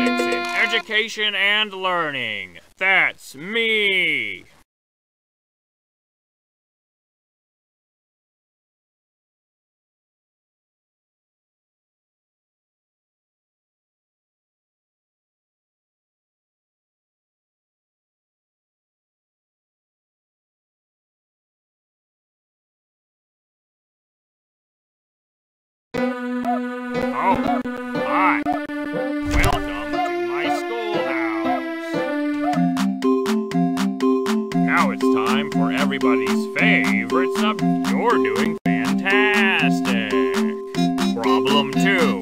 in education and learning. That's me. Everybody's favorite subject. You're doing fantastic. Problem two.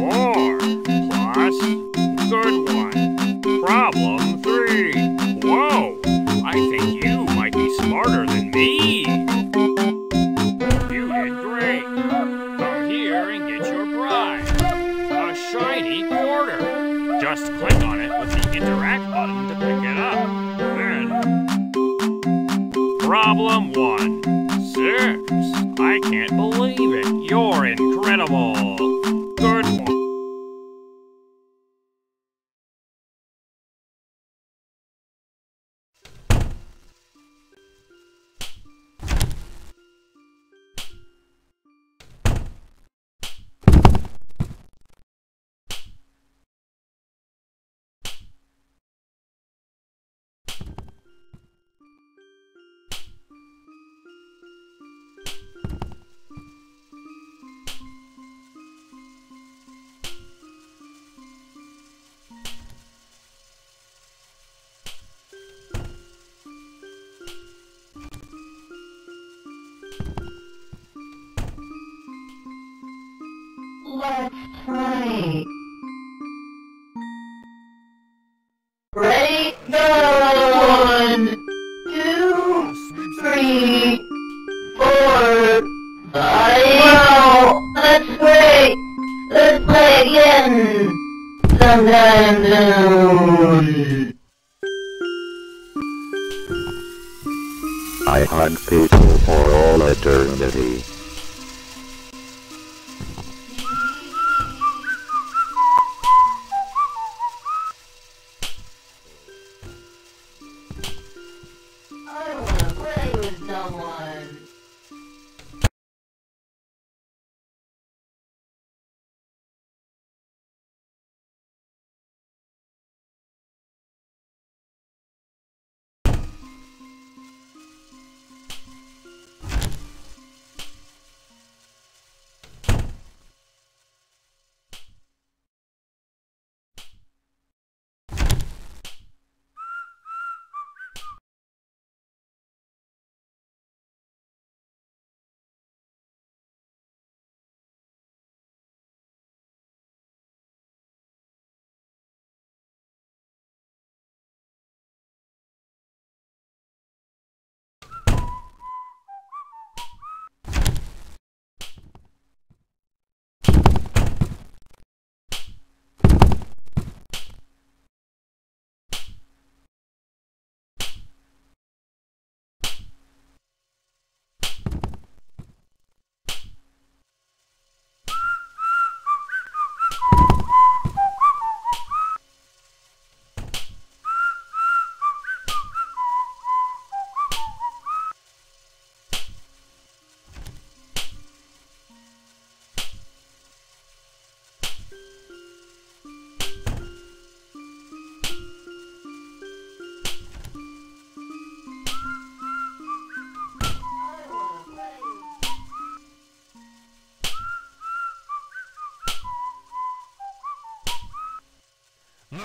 Four plus. Good one. Problem three. Whoa! I think you might be smarter than Problem one. Six. I can't believe it. You're incredible.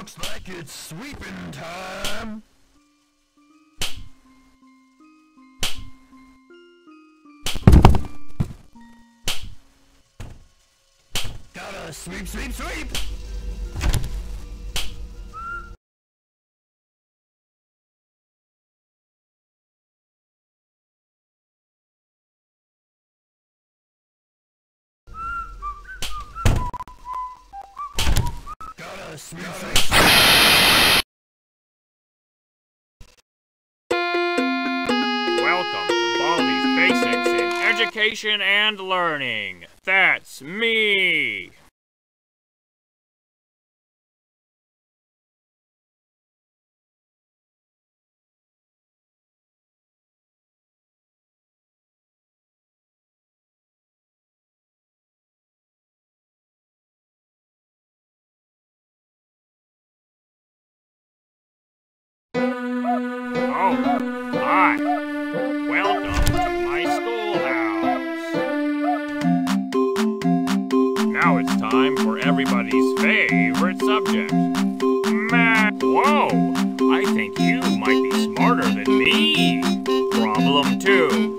Looks like it's sweeping time. Gotta sweep, sweep, sweep! Welcome to Baldi's Basics in Education and Learning. That's me. Whoa! I think you might be smarter than me. Problem two.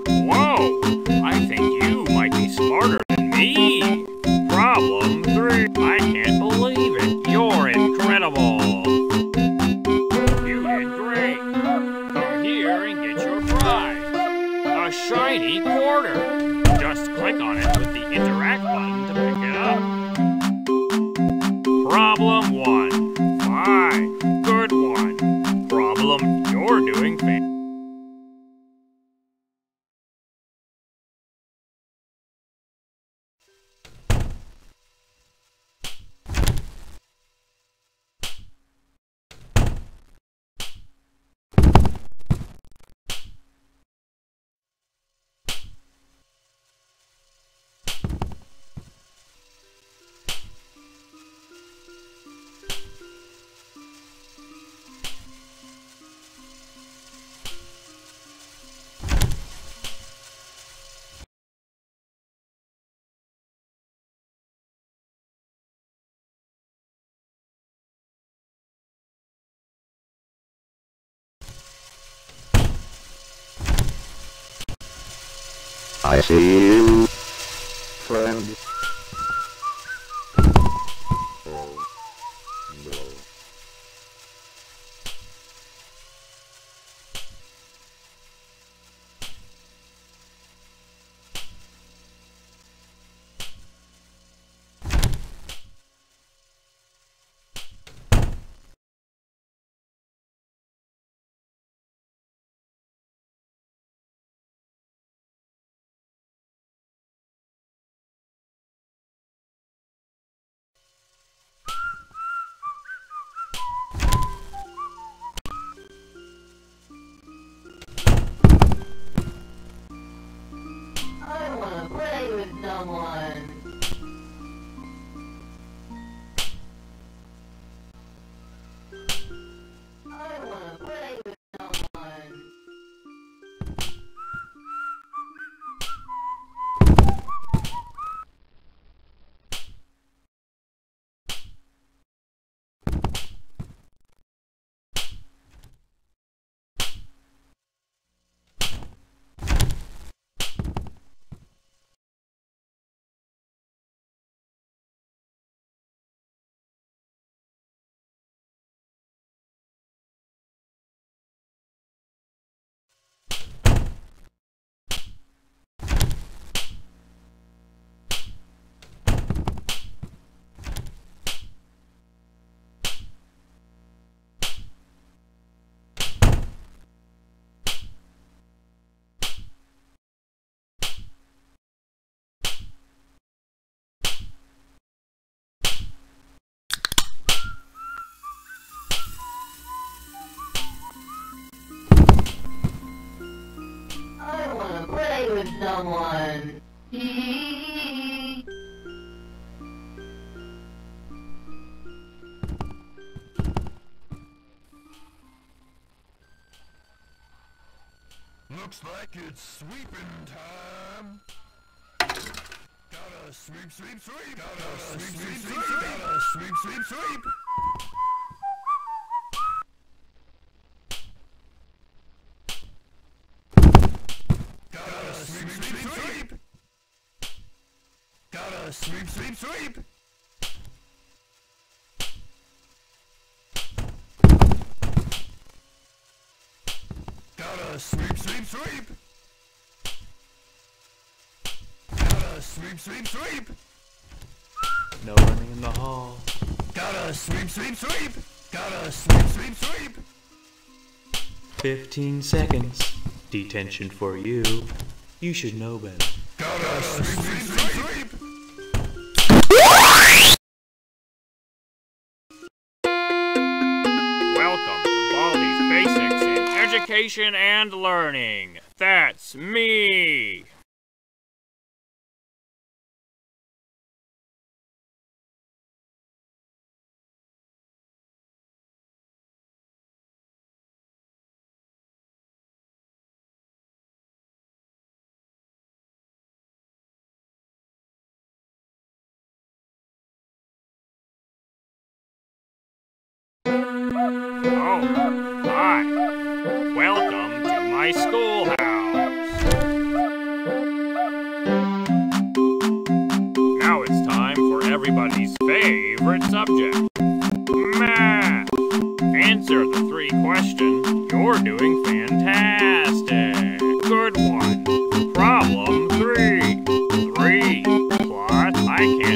I someone. Looks like it's sweeping time. Gotta sweep, sweep, sweep. Gotta sweep, sweep, sweep. Gotta sweep, sweep, sweep. Gotta sweep, sweep, sweep. Gotta sweep. Gotta sweep, sweep, sweep. Gotta sweep, sweep, sweep. No running in the hall. Gotta sweep, sweep, sweep. Gotta sweep, sweep, sweep. 15 seconds. Detention for you. You should know better. Gotta sweep, sweep, sweep, education and learning. That's me! Thank you. My schoolhouse. Now it's time for everybody's favorite subject math. Answer the three questions. You're doing fantastic. Good one. Problem three. Three plus. I can't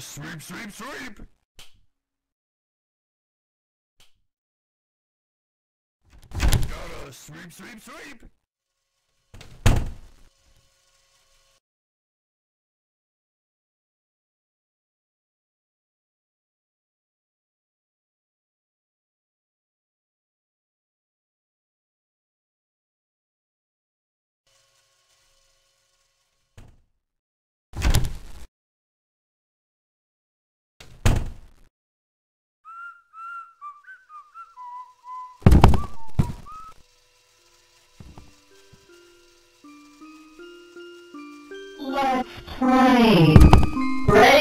Sweep, sweep, sweep! Gotta sweep, sweep, sweep! Let's play. Ready?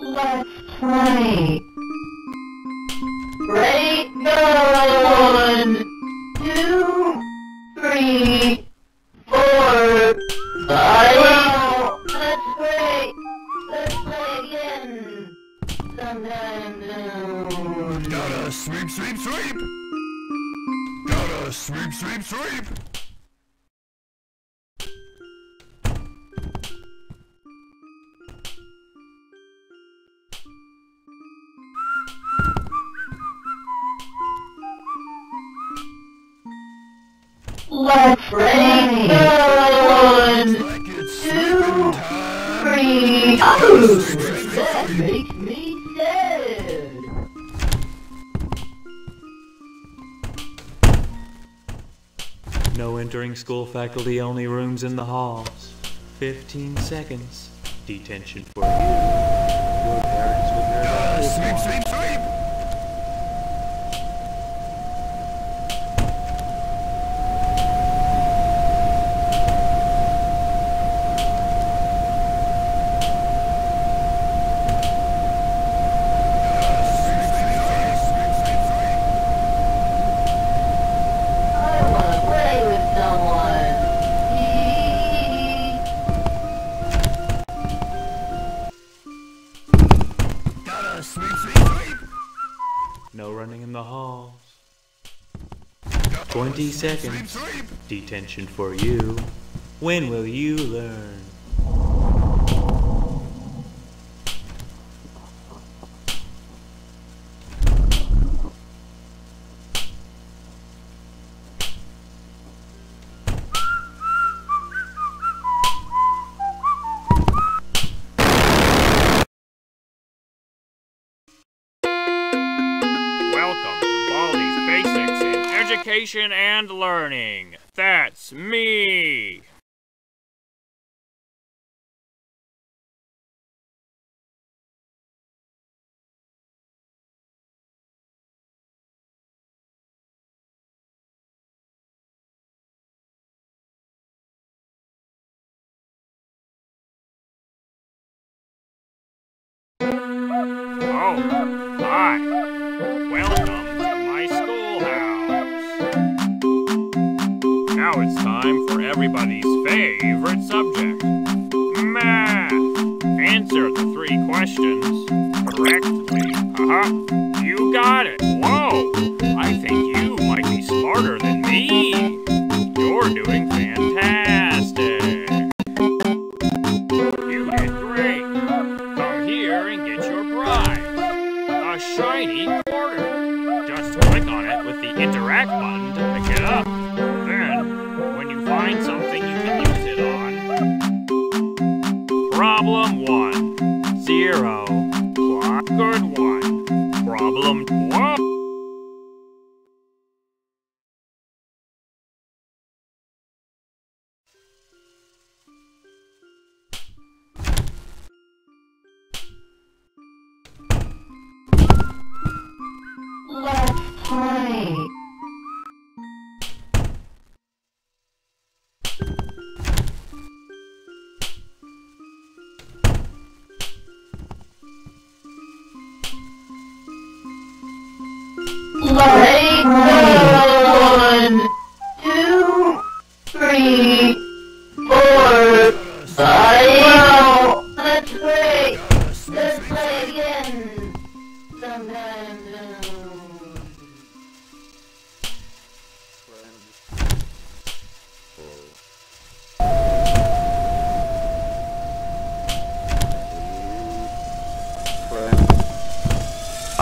Let's play. Ready? Go! One, two, three, four, five. That's great. Let's play again. Gotta sweep, sweep, sweep! Gotta sweep, sweep, sweep! Let's play. Go! One, Like it's Two, sweeping time! three. Oh, that makes me sad. No entering school faculty only rooms in the halls. 15 seconds. Detention for you. Your parents will hear about this sweep, sweep, sweep! Detention for you. When will you learn? Welcome to Basics in Education Now it's time for everybody's favorite subject math. Answer the three questions correctly. Uh huh. You got it. Whoa. I think you might be smarter than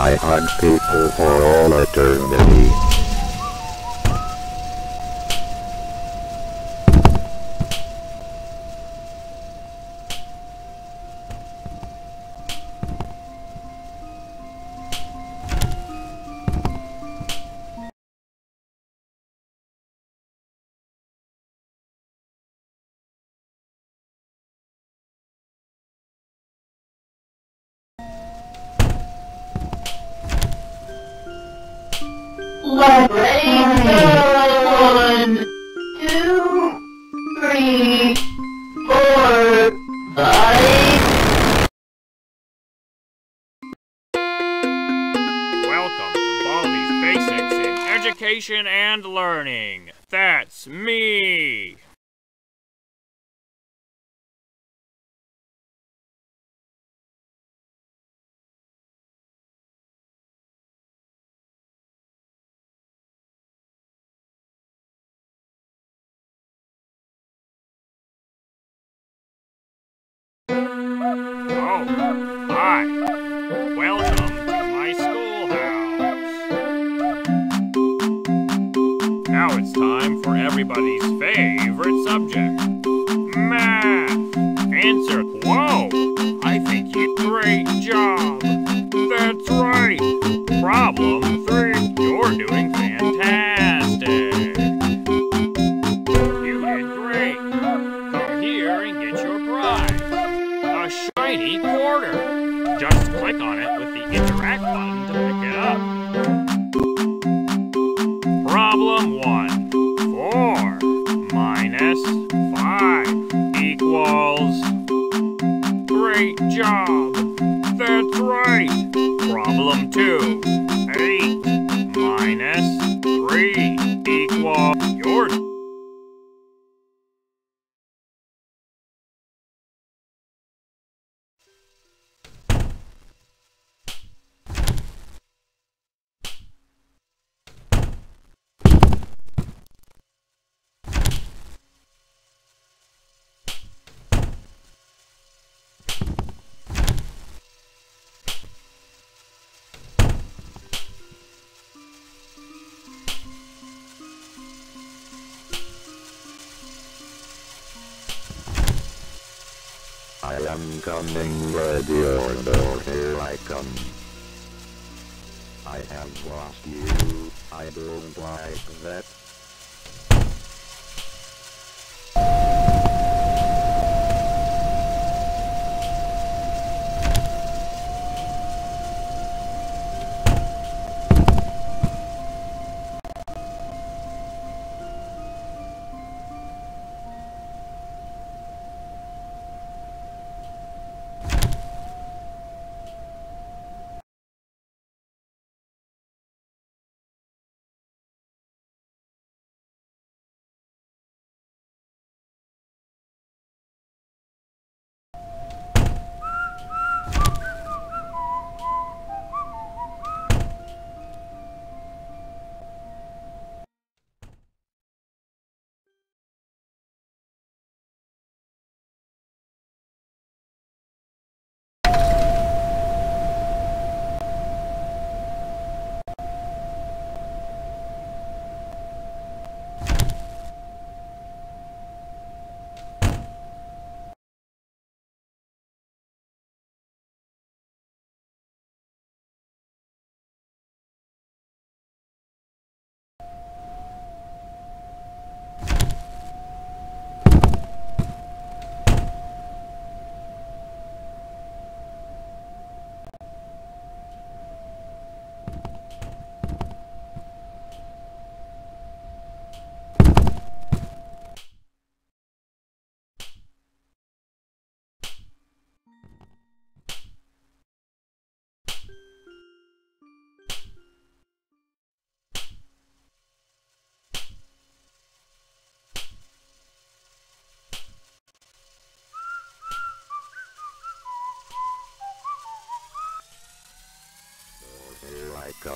I hunt people for all eternity. Education and Learning. That's me. Oh, hi. Everybody's favorite subject math. Answer. Whoa! I think you great job. That's right. Problem three. You're doing fantastic. You did great. Come here and get your prize. A shiny quarter. Just click on it with the interact button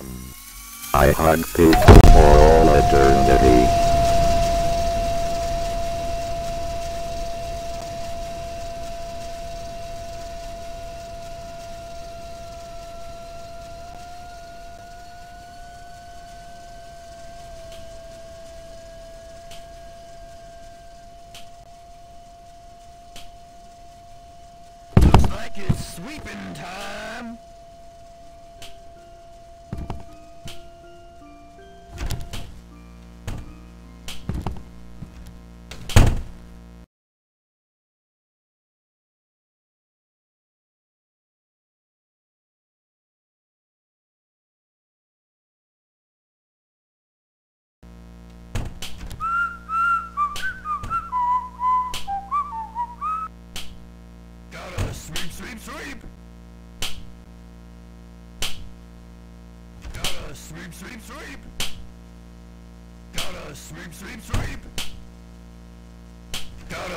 Um, I hug people for all eternity. Like it's sweeping time!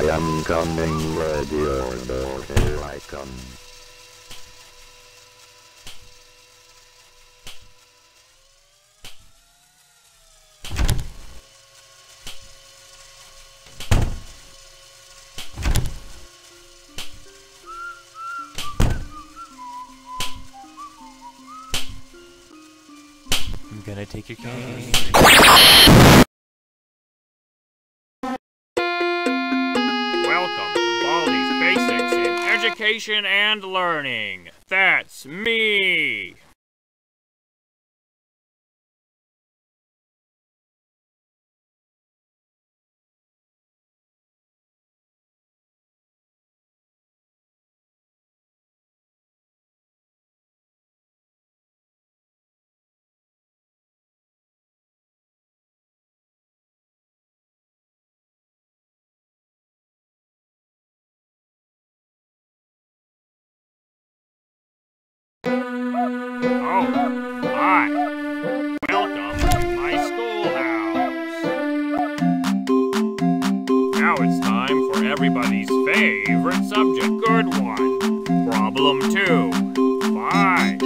I am coming, ready or not, here I come. I'm gonna take your cane. Education and Learning. That's me. Oh, hi. Welcome to my schoolhouse. Now it's time for everybody's favorite subject. Good one. Problem two. Five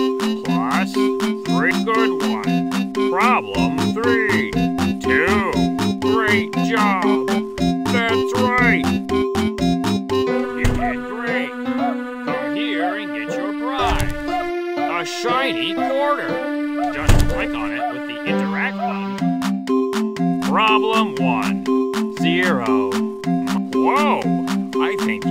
plus three. Good one. Problem three. Two. Great job. That's right. Shiny quarter. Just click on it with the interact button. Problem one, zero. Whoa, I think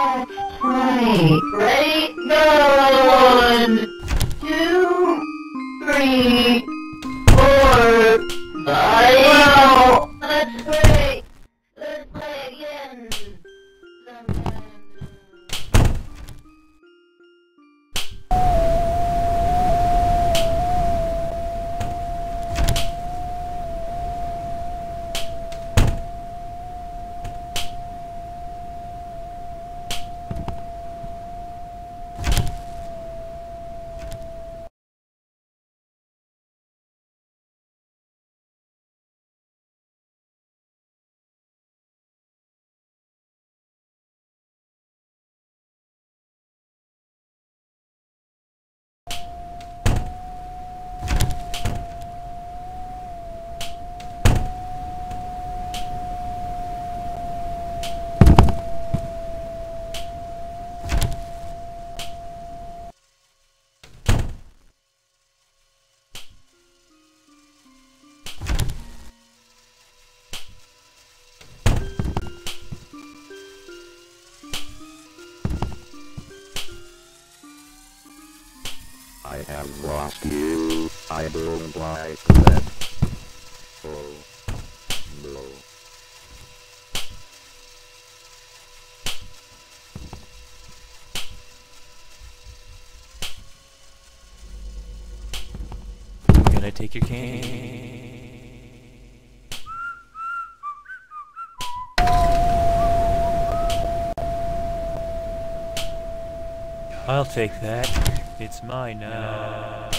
Let's play. Ready? Go! Gonna take your cane. I'll take that. It's mine now.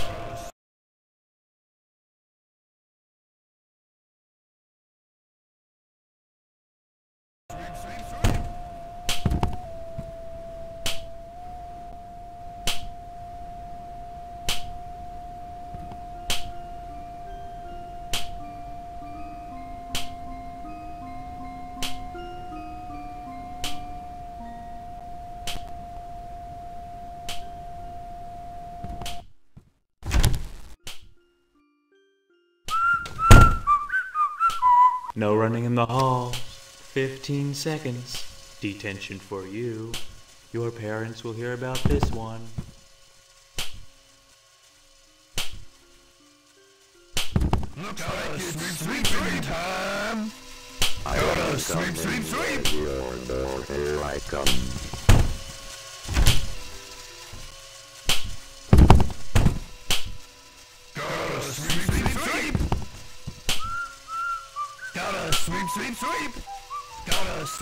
In the halls. 15 seconds. Detention for you. Your parents will hear about this one. Looks like it's sweep sweep time. I Gotta am sweep, coming sweep, sweep. with your door. Here I come.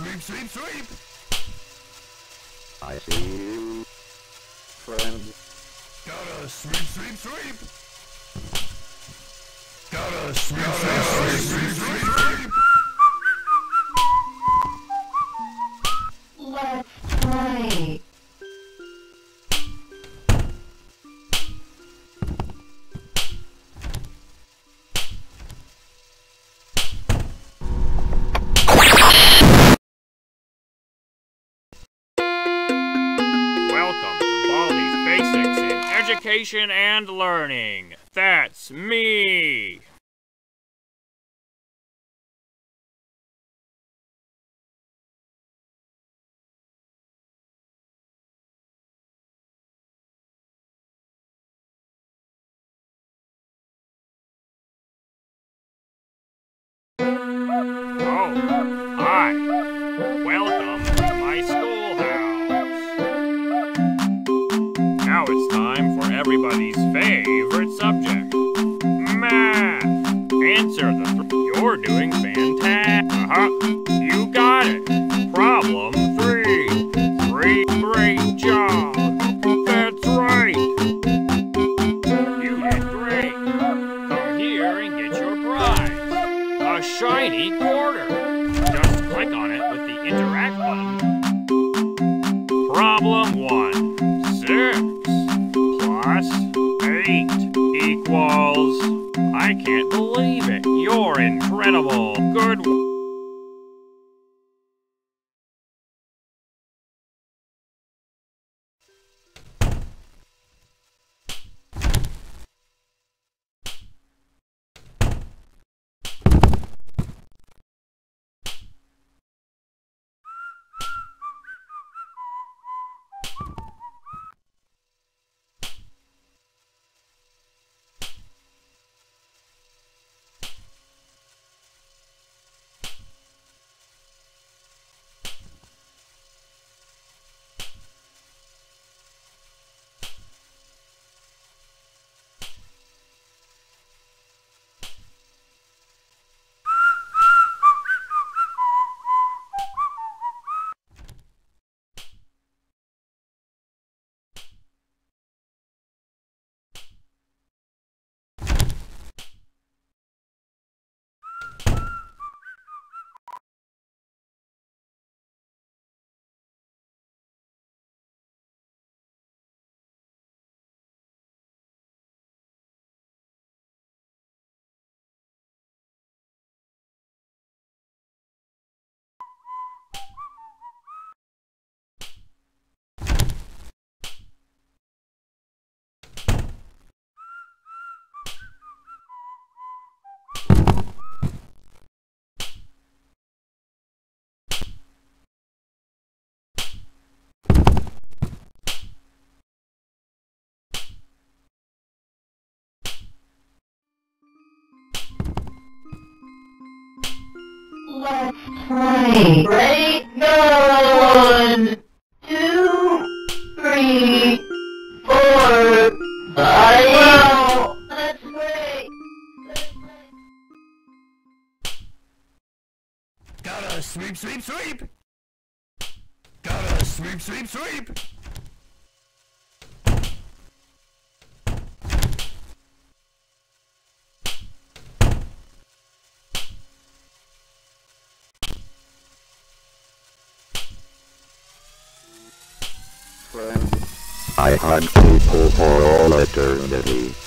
Sweep sweep sweep. I see you, friend. Gotta sweep sweep sweep. Gotta sweep sweep sweep sweep sweep. Let's Education and Learning. That's me. Oh, hi. Answer the th- You're doing fantastic. Uh huh. You got it. Problem three. Three. Great job. That's right. You did great. Come here and get your prize. A shiny quarter. Just click on it with the interact button. Problem one. Six plus eight equals. Can't believe it. You're incredible. Good. Ready? Go! One, two, three, four, five. Let's play. Gotta sweep, sweep, sweep. Gotta sweep, sweep, sweep. Friend. I hunt people for all eternity.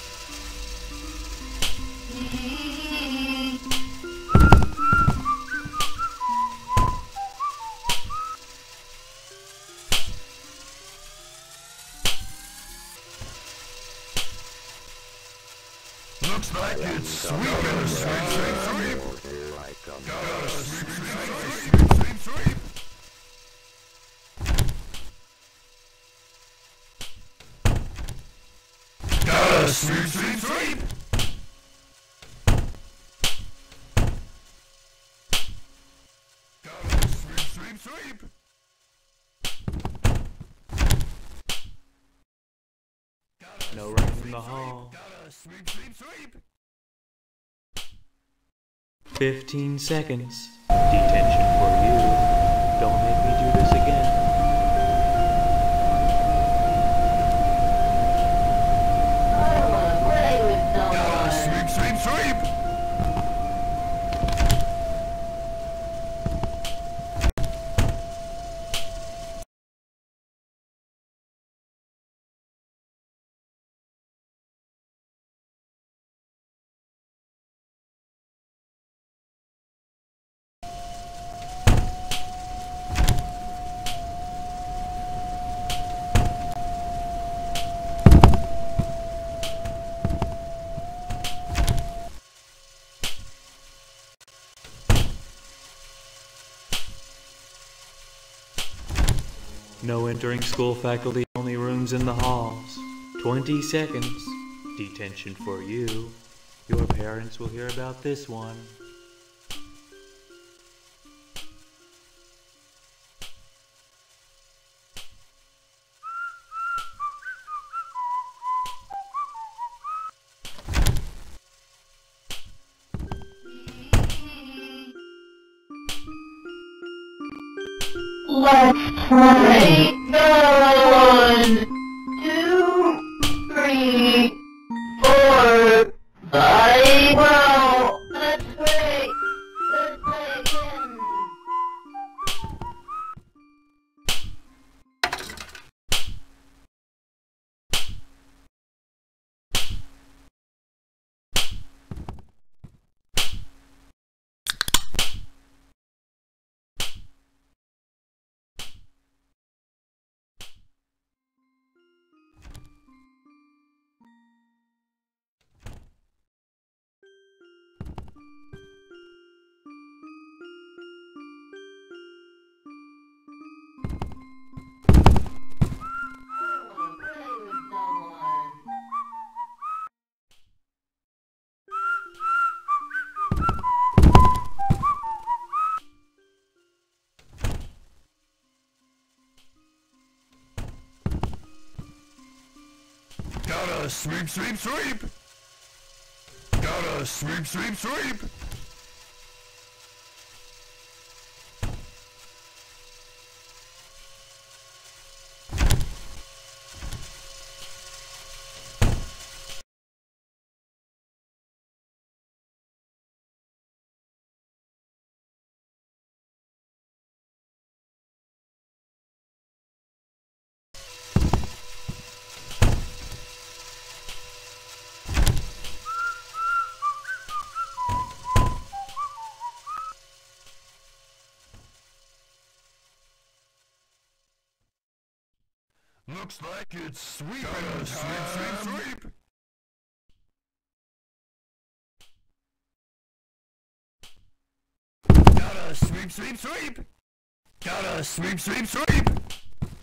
15 seconds. No entering school faculty, only rooms in the halls. 20 seconds. Detention for you. Your parents will hear about this one. Gotta sweep, sweep, sweep. Gotta sweep, sweep, sweep. Looks like it's sweeping Gotta sweep, sweep, sweep. Gotta sweep, sweep, sweep. Gotta sweep, sweep, sweep.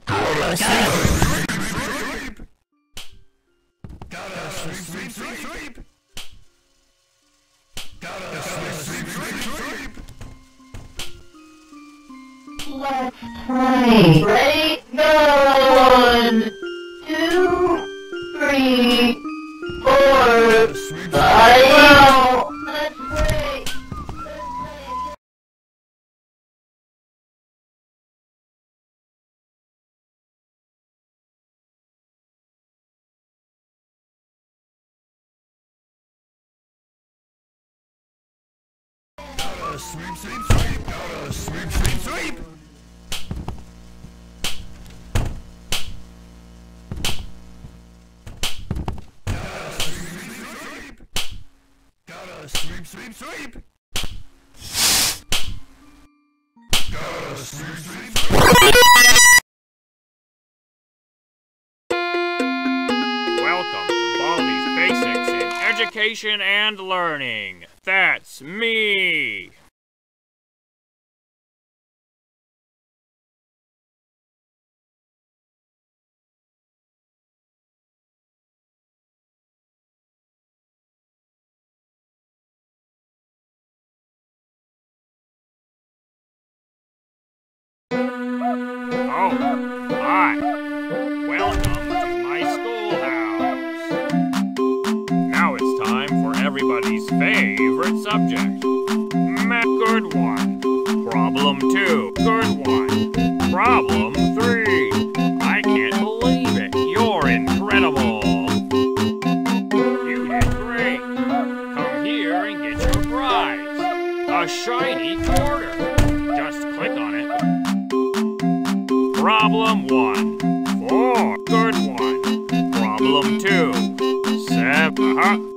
Gotta sweep, sweep, sweep. Gotta sweep, sweep, sweep, sweep. Gotta sweep, sweep, sweep, sweep. Let's play. Ready? Go! One, two, three, four. Let's play sweep, sweep, sweep. Sweep, sweep. Welcome to Baldi's Basics in Education and Learning. That's me. Subject. Good one. Problem two. Good one. Problem three. I can't believe it. You're incredible. You did great. Come here and get your prize. A shiny quarter. Just click on it. Problem one. Four. Good one. Problem two. Seven. Uh-huh. I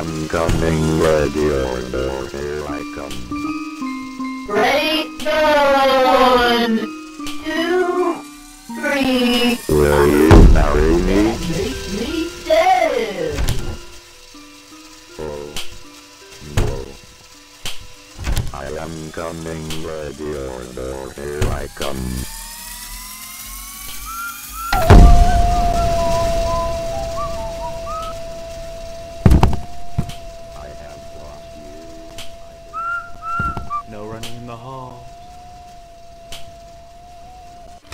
am coming, ready or no, here I come. Ready? Go! One, two, three. Will you marry me? Make me dead. Oh, no. I am coming, ready or no, here I come.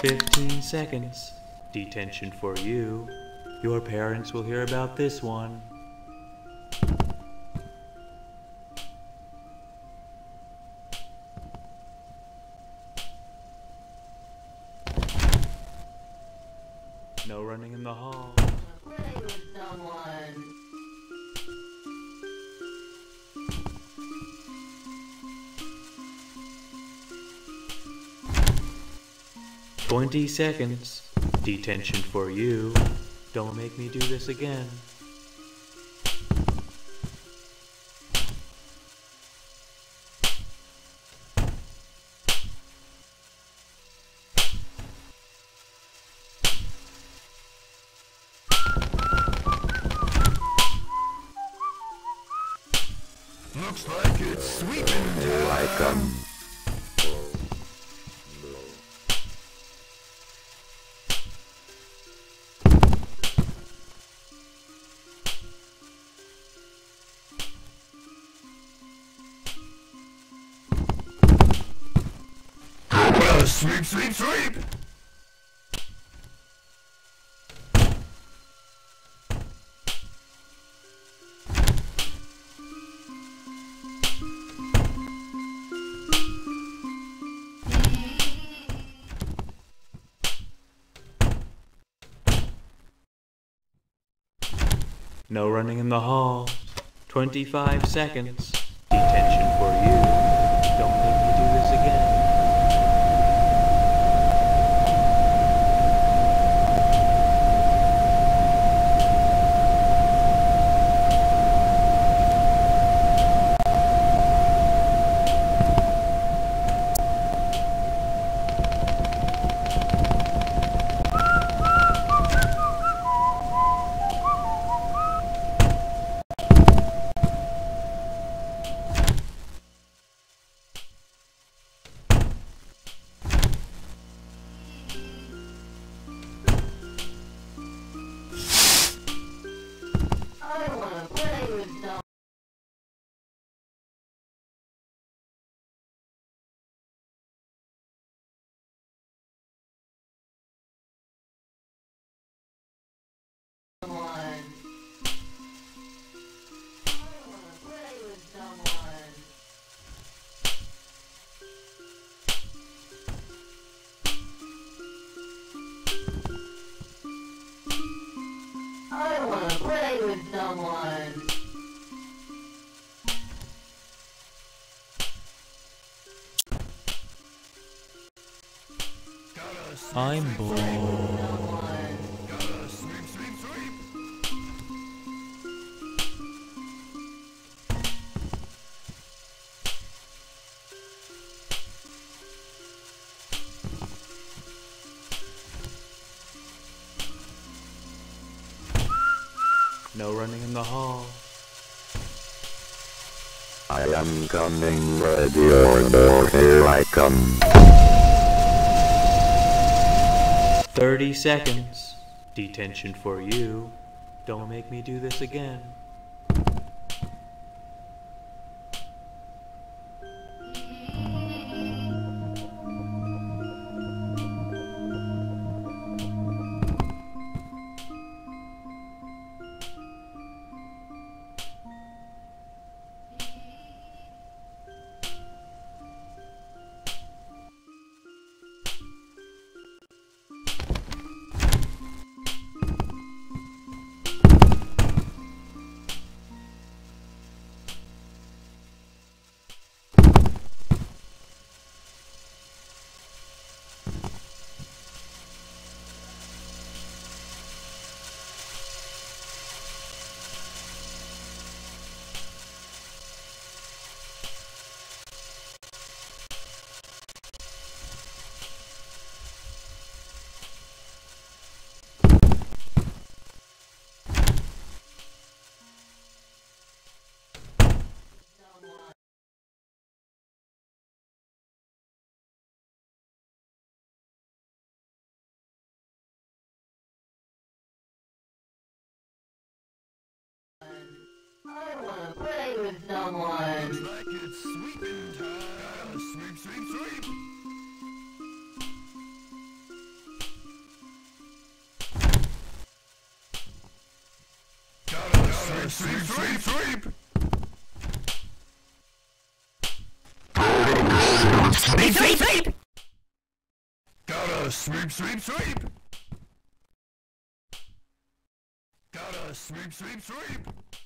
15 seconds. Detention for you. Your parents will hear about this one. 20 seconds. Detention for you. Don't make me do this again. No running in the hall. 25 seconds. I'm bored. No running in the hall. I am coming, ready or no, here I come. 30 seconds. Detention for you. Don't make me do this again. I wanna play with someone. Like it's. Sweep, sweep, sweep. Sweep, sweep, sweep, sweep. Sweep, sweep, sweep. Gotta sweep, sweep, sweep. Gotta sweep, sweep, sweep.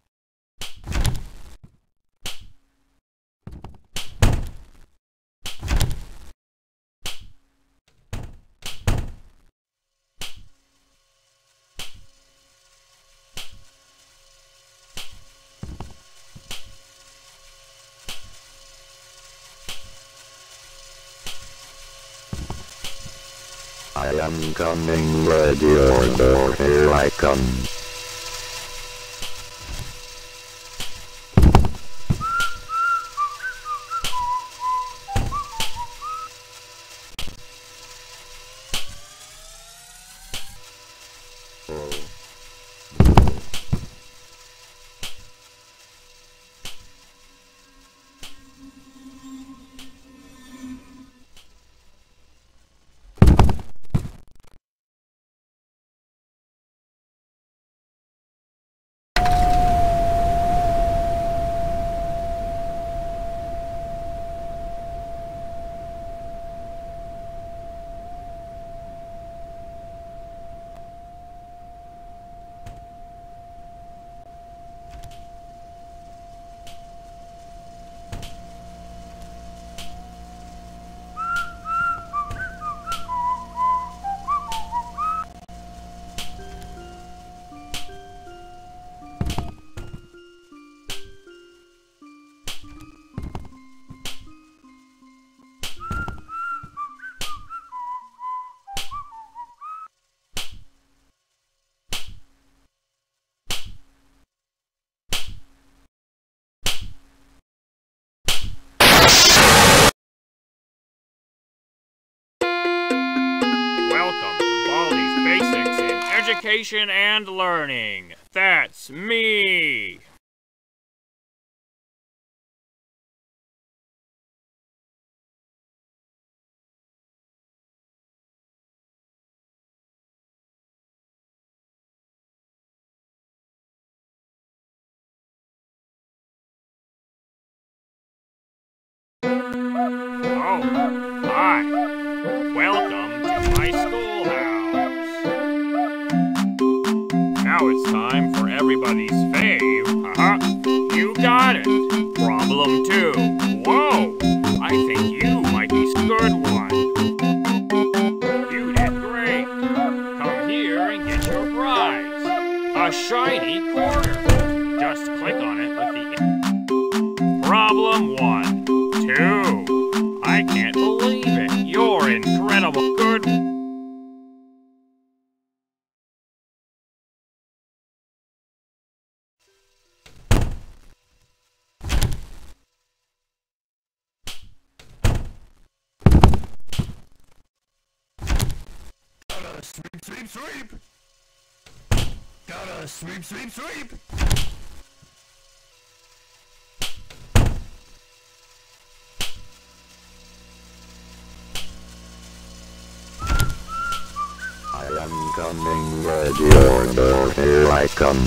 I am coming, ready or door, here I um, come. Education and Learning. That's me. Shiny sweep, sweep, sweep. I am coming, ready order, here I come.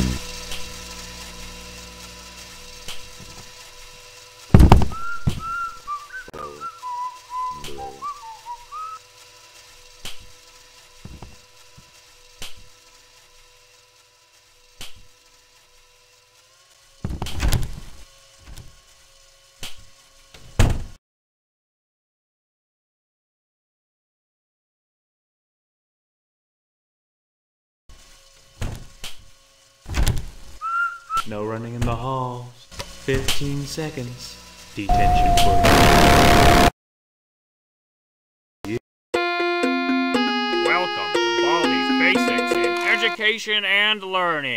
No running in the halls. 15 seconds. Detention for Welcome to Baldi's Basics in Education and Learning.